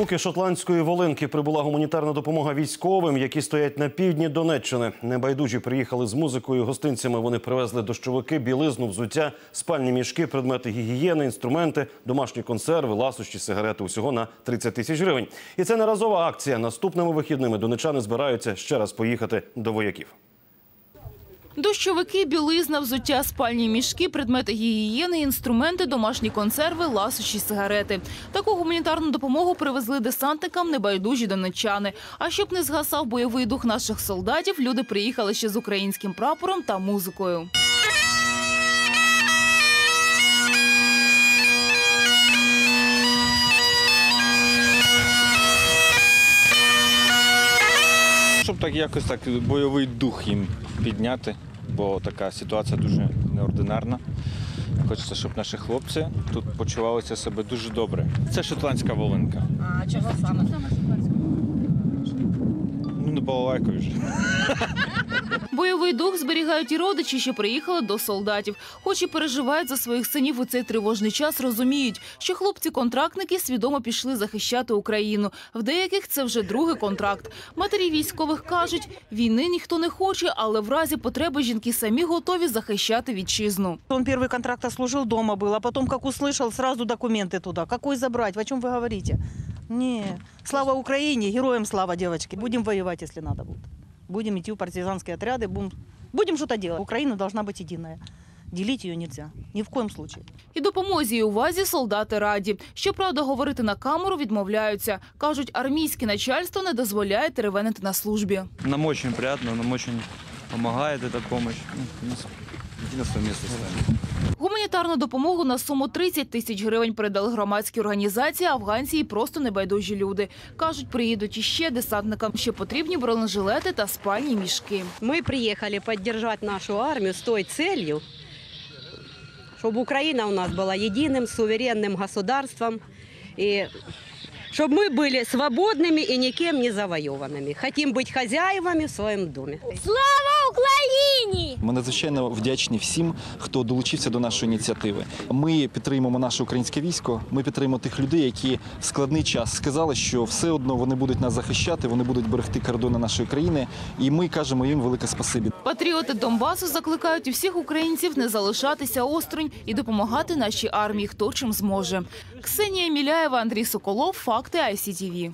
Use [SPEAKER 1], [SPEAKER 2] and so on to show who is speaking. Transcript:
[SPEAKER 1] звуки шотландської волинки прибула гуманітарна допомога військовим, які стоять на півдні Донеччини. Небайдужі приїхали з музикою. Гостинцями вони привезли дощовики, білизну, взуття, спальні мішки, предмети гігієни, інструменти, домашні консерви, ласощі, сигарети. Усього на 30 тисяч гривень. І це не разова акція. Наступними вихідними донечани збираються ще раз поїхати до вояків.
[SPEAKER 2] Дощовики, білизна, взуття, спальні мішки, предмети гігієни, інструменти, домашні консерви, ласощі, сигарети. Таку гуманітарну допомогу привезли десантникам небайдужі донечани. А щоб не згасав бойовий дух наших солдатів, люди приїхали ще з українським прапором та музикою.
[SPEAKER 3] Щоб так якось так бойовий дух їм підняти, бо така ситуація дуже неординарна. Хочеться, щоб наші хлопці тут почувалися себе дуже добре. Це шотландська волинка.
[SPEAKER 4] А чого саме?
[SPEAKER 3] Ну, не балалайкові вже.
[SPEAKER 2] Бойовий дух зберігають і родичі, що приїхали до солдатів. Хоч і переживають за своїх синів у цей тривожний час, розуміють, що хлопці-контрактники свідомо пішли захищати Україну. В деяких це вже другий контракт. Матері військових кажуть, війни ніхто не хоче, але в разі потреби жінки самі готові захищати вітчизну.
[SPEAKER 4] Он первый контракт отслужил, дома был, а потом, как услышал, сразу документы туда. Какой забрать? О чем вы говорите? Не, слава Украине, героям слава, девочки. Будем воевать, если надо будет. Будем идти в партизанские отряды, будем, будем что-то делать. Украина должна быть единая. Делить ее нельзя. Ни в коем случае.
[SPEAKER 2] І допомозі і увазі солдати раді. Щоправда, говорити на камеру відмовляються. Кажуть, армійське начальство не дозволяє теревенити на службі.
[SPEAKER 5] Нам очень приятно, нам очень помогает эта помощь. Ну, в принципе, иди на свое место ставим.
[SPEAKER 2] Гуманітарну допомогу на суму 30 тисяч гривень передали громадські організації, афганці і просто небайдужі люди. Кажуть, приїдуть іще десантникам. Ще потрібні бронежилети та спальні мішки.
[SPEAKER 6] Мы приехали поддержать нашу армию с той целью, чтобы Украина у нас была единым, суверенным государством, и чтобы мы были свободными и никем не завоеванными. Хотим быть хозяевами в своем доме.
[SPEAKER 7] Ми надзвичайно вдячні всім, хто долучився до нашої ініціативи. Ми підтримуємо наше українське військо. Ми підтримуємо тих людей, які в складний час сказали, що все одно вони будуть нас захищати, вони будуть берегти кордони нашої країни. І ми кажемо їм велике спасибі.
[SPEAKER 2] Патріоти Донбасу закликають усіх українців не залишатися осторонь і допомагати нашій армії, хто чим зможе. Ксенія Міляєва, Андрій Соколов, Факти ICTV.